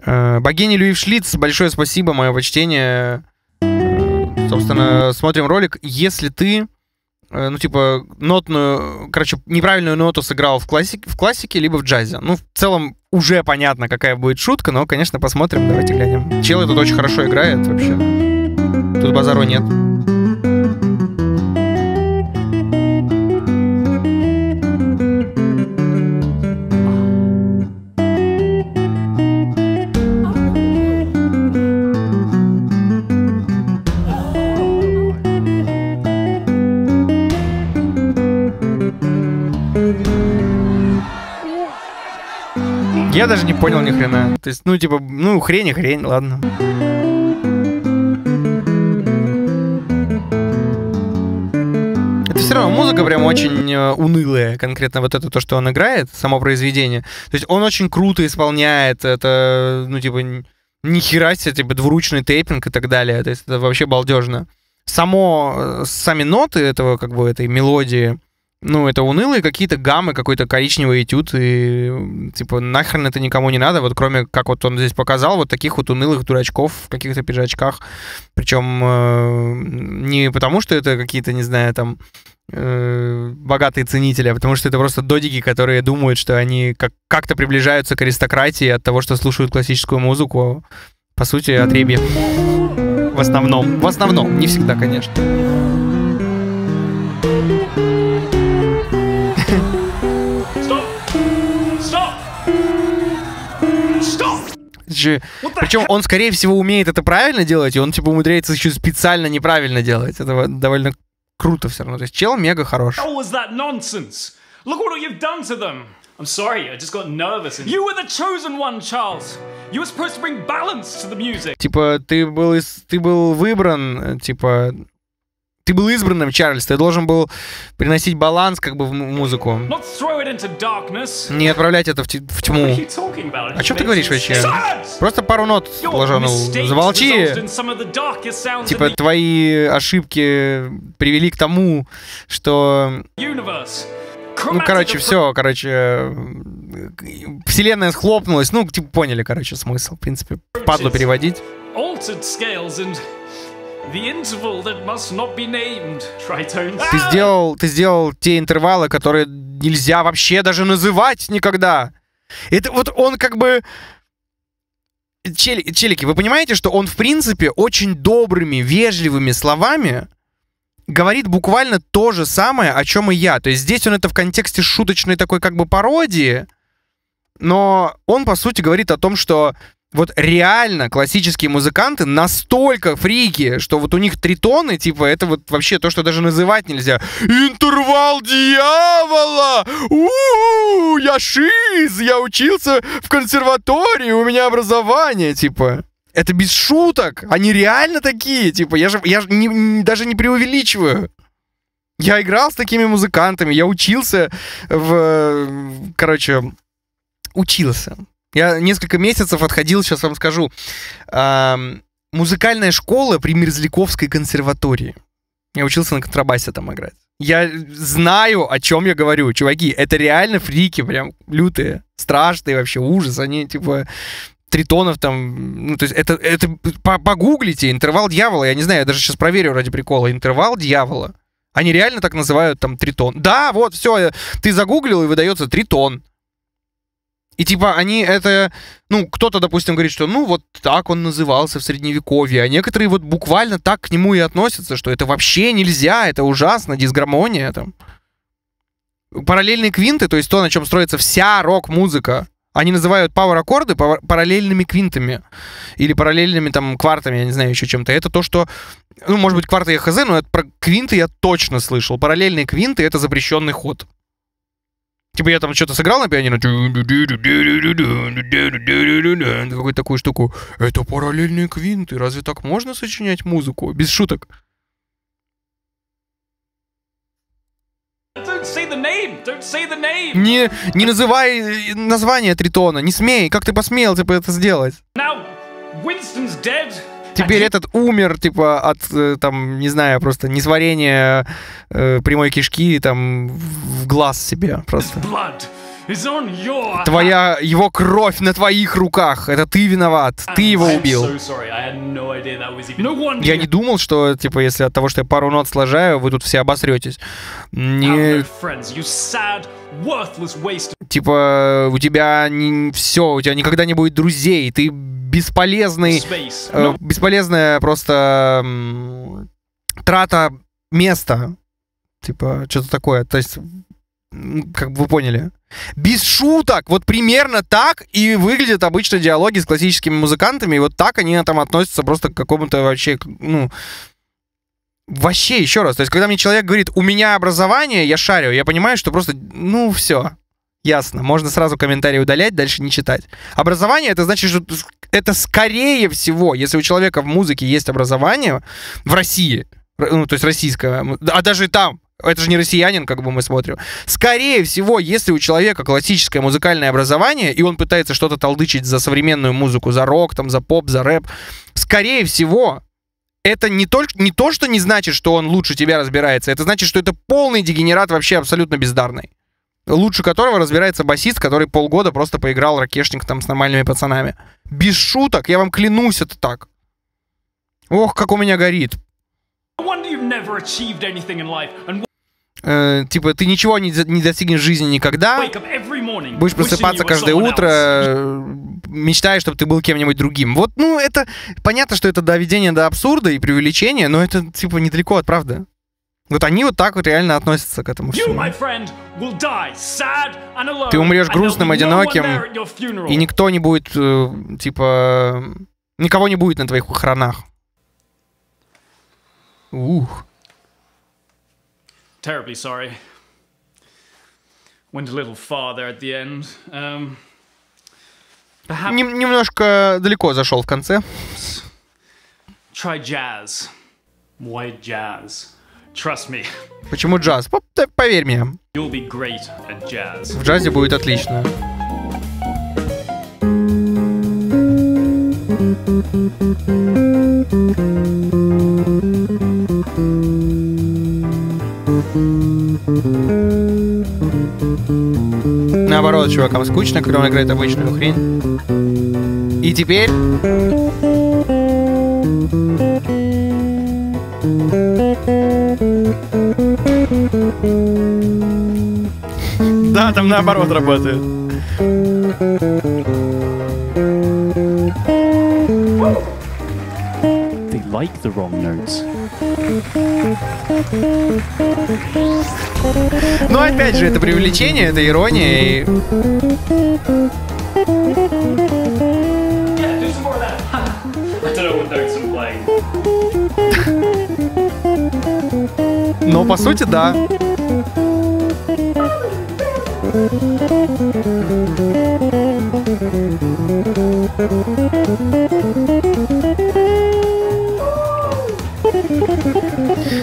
Э, богиня Люив Шлиц, большое спасибо, мое почтение. Э, собственно, смотрим ролик. Если ты, э, ну, типа, нотную, короче, неправильную ноту сыграл в, классик, в классике, либо в джазе. Ну, в целом, уже понятно, какая будет шутка, но, конечно, посмотрим, давайте глянем. Чел этот очень хорошо играет вообще. Тут базару нет. Я даже не понял ни хрена. То есть, ну, типа, ну, хрень и хрень, ладно. Это все равно музыка прям очень э, унылая, конкретно вот это то, что он играет, само произведение. То есть он очень круто исполняет это, ну, типа, ни хера себе, типа, двуручный тейпинг и так далее. То есть это вообще балдежно. Само, э, сами ноты этого, как бы, этой мелодии, ну, это унылые какие-то гаммы, какой-то коричневый этюд, и, типа, нахрен это никому не надо, вот кроме, как вот он здесь показал, вот таких вот унылых дурачков в каких-то пиджачках, причем э, не потому, что это какие-то, не знаю, там, э, богатые ценители, а потому что это просто додики, которые думают, что они как- как-то приближаются к аристократии от того, что слушают классическую музыку, по сути, отребье. В основном. В основном, не всегда, конечно. Же... Причем он, скорее всего, умеет это правильно делать, и он, типа, умудряется еще специально неправильно делать. Это довольно круто все равно. То есть чел мега хорош. Look what you've done to them. I'm sorry, I just got nervous. And... You were the chosen one, Charles. You were supposed to bring balance to the music. Типа, ты был, ты был выбран, типа, ты был избранным, Чарльз, ты должен был приносить баланс как бы в музыку. Не отправлять это в, в тьму. О чем ты говоришь вообще? Просто пару нот положил. Замолчи. Типа твои ошибки привели к тому, что... Ну, короче, все, короче, вселенная схлопнулась. Ну, типа, поняли, короче, смысл. В принципе, падлу переводить. Ты сделал, ты сделал те интервалы, которые нельзя вообще даже называть никогда. Это вот он как бы... Чели, челики, вы понимаете, что он, в принципе, очень добрыми, вежливыми словами говорит буквально то же самое, о чем и я. То есть здесь он это в контексте шуточной такой как бы пародии, но он, по сути, говорит о том, что вот реально классические музыканты настолько фрики, что вот у них тритоны, типа, это вот вообще то, что даже называть нельзя. Интервал дьявола! У-у-у, я шиз, я учился в консерватории, у меня образование, типа. Это без шуток. Они реально такие, типа, я же, я же не, даже не преувеличиваю. Я играл с такими музыкантами, я учился в... Короче, учился. Я несколько месяцев отходил, сейчас вам скажу. Э, музыкальная школа при Мерзляковской консерватории. Я учился на контрабасе там играть. Я знаю, о чем я говорю. Чуваки, это реально фрики, прям лютые, страшные вообще, ужас. Они, типа, тритонов там, ну, то есть это, это погуглите, интервал дьявола, я не знаю, я даже сейчас проверю ради прикола, интервал дьявола. Они реально так называют там тритон. Да, вот, все, ты загуглил и выдается тритон. И типа они это, ну, кто-то, допустим, говорит, что ну вот так он назывался в средневековье, а некоторые вот буквально так к нему и относятся, что это вообще нельзя, это ужасно, дисгармония там. Параллельные квинты, то есть то, на чем строится вся рок-музыка, они называют пауэр-аккорды параллельными квинтами или параллельными там квартами, я не знаю, еще чем-то. Это то, что, ну, может быть, кварты я хз, но это про квинты я точно слышал. Параллельные квинты — это запрещенный ход. Типа я там что-то сыграл на пианино, какую-то такую штуку. Это параллельные квинты. Разве так можно сочинять музыку? Без шуток. Не, не называй название Тритона, не смей, как ты посмел типа, это сделать? Now, Winston's dead. Теперь этот умер, типа, от, э, там, не знаю, просто несварения э, прямой кишки, там, в глаз себе просто. Твоя, его кровь на твоих руках. Это ты виноват. Ты его убил. Я не думал, что, типа, если от того, что я пару нот сложаю, вы тут все обосретесь. Не... Типа, у тебя не... все, у тебя никогда не будет друзей. Ты бесполезный... Э, бесполезная просто трата места. Типа, что-то такое. То есть, как вы поняли. Без шуток, вот примерно так и выглядят обычно диалоги с классическими музыкантами, и вот так они там относятся просто к какому-то вообще, ну, вообще, еще раз, то есть, когда мне человек говорит, у меня образование, я шарю, я понимаю, что просто, ну, все, ясно, можно сразу комментарии удалять, дальше не читать. Образование, это значит, что это скорее всего, если у человека в музыке есть образование в России, ну, то есть российское, а даже там, это же не россиянин, как бы мы смотрим. Скорее всего, если у человека классическое музыкальное образование, и он пытается что-то толдычить за современную музыку, за рок, там, за поп, за рэп, скорее всего, это не, только, не то, что не значит, что он лучше тебя разбирается, это значит, что это полный дегенерат вообще абсолютно бездарный. Лучше которого разбирается басист, который полгода просто поиграл ракешник там с нормальными пацанами. Без шуток, я вам клянусь, это так. Ох, как у меня горит э, типа, ты ничего не, не достигнешь в жизни никогда, будешь просыпаться каждое утро, э, мечтаешь, чтобы ты был кем-нибудь другим. Вот, ну, это, понятно, что это доведение до абсурда и преувеличения, но это, типа, недалеко от правды. Вот они вот так вот реально относятся к этому всему. Ты умрешь грустным, одиноким, и никто не будет, э, типа, никого не будет на твоих похоронах. Ух. terribly sorry. Went a little far there at the end. Um, perhaps... Нем немножко далеко зашел в конце. Try jazz. Why jazz? Trust me. Почему джаз? Поверь мне. You'll be great at jazz. В джазе будет отлично. Наоборот, чувакам скучно, когда он играет обычную хрень. И теперь... Да, там наоборот работает. They like the wrong notes. Но опять же, это привлечение, это ирония. И... Но по сути, да.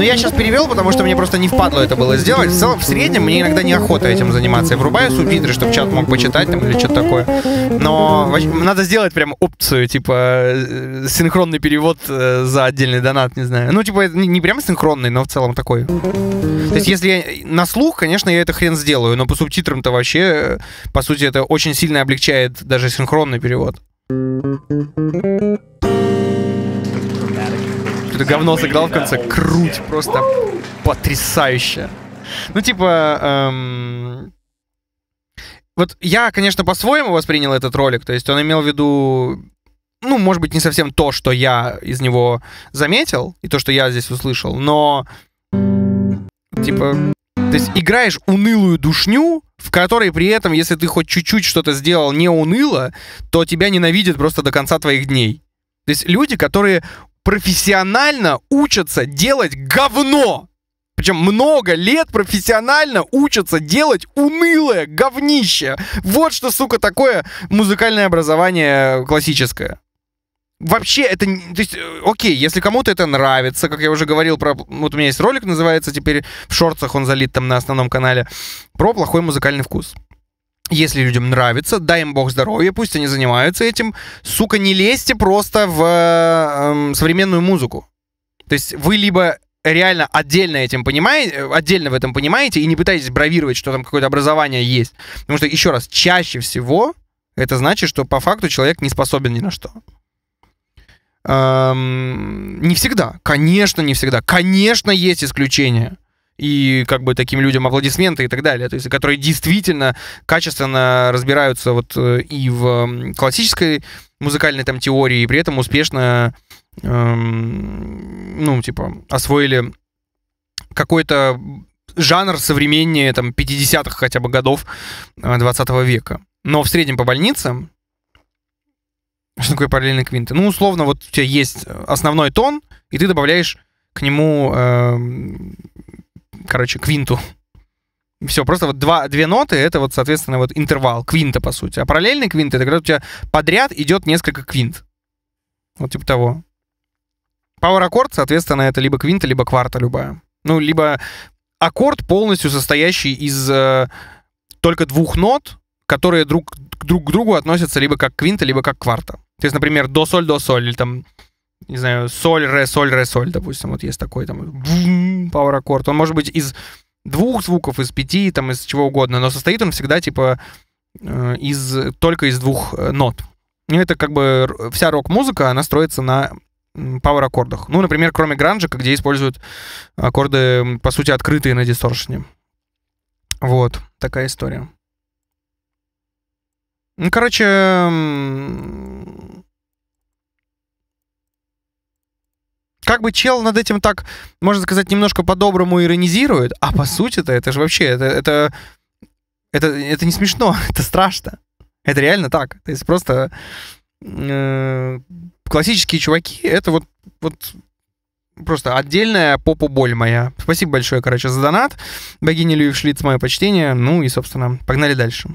Но я сейчас перевел, потому что мне просто не впадло это было сделать. В целом, в среднем, мне иногда неохота этим заниматься. Я врубаю субтитры, чтобы чат мог почитать там или что-то такое. Но надо сделать прям опцию, типа, э, синхронный перевод э, за отдельный донат, не знаю. Ну, типа, не прям синхронный, но в целом такой. То есть, если я на слух, конечно, я это хрен сделаю, но по субтитрам-то вообще, э, по сути, это очень сильно облегчает даже синхронный перевод это говно сыграл в конце. Круть, просто потрясающе. Ну, типа... Эм... Вот я, конечно, по-своему воспринял этот ролик. То есть он имел в виду ну, может быть, не совсем то, что я из него заметил, и то, что я здесь услышал, но, типа, то есть играешь унылую душню, в которой при этом, если ты хоть чуть-чуть что-то сделал не уныло, то тебя ненавидят просто до конца твоих дней. То есть люди, которые профессионально учатся делать говно. Причем много лет профессионально учатся делать унылое говнище. Вот что, сука, такое музыкальное образование классическое. Вообще, это... То есть, э, окей, если кому-то это нравится, как я уже говорил про... Вот у меня есть ролик, называется теперь в шорцах, он залит там на основном канале, про плохой музыкальный вкус. Если людям нравится, дай им бог здоровья, пусть они занимаются этим. Сука, не лезьте просто в э, современную музыку. То есть вы либо реально отдельно этим понимаете, отдельно в этом понимаете и не пытаетесь бравировать, что там какое-то образование есть. Потому что, еще раз, чаще всего это значит, что по факту человек не способен ни на что. Эм, не всегда. Конечно, не всегда. Конечно, есть исключения. И как бы таким людям аплодисменты и так далее. То есть, которые действительно качественно разбираются вот э, и в классической музыкальной там теории, и при этом успешно эм, ну, типа, освоили какой-то жанр современнее там 50-х хотя бы годов 20 э, века. Но в среднем по больницам что такое параллельные квинты? Ну, условно, вот у тебя есть основной тон, и ты добавляешь к нему, э, короче, квинту. Все, просто вот два, две ноты, это вот, соответственно, вот интервал, квинта, по сути. А параллельный квинт, это когда у тебя подряд идет несколько квинт. Вот типа того. Power аккорд, соответственно, это либо квинта, либо кварта любая. Ну, либо аккорд полностью состоящий из э, только двух нот, которые друг, друг к другу относятся либо как квинта, либо как кварта. То есть, например, до соль, до соль, или там, не знаю, соль, ре, соль, ре, соль, допустим, вот есть такой там power аккорд. Он может быть из двух звуков, из пяти, там, из чего угодно, но состоит он всегда, типа, э, из, только из двух э, нот. И это как бы вся рок-музыка, она строится на power аккордах. Ну, например, кроме гранжика, где используют аккорды, по сути, открытые на дисторшене. Вот, такая история. Ну, короче, как бы чел над этим так, можно сказать, немножко по-доброму иронизирует, а по сути-то это же вообще, это, это, это, это не смешно, это страшно. Это реально так. То есть просто э, классические чуваки, это вот, вот просто отдельная попу боль моя. Спасибо большое, короче, за донат. Богиня Люев Шлиц, мое почтение. Ну и, собственно, погнали дальше.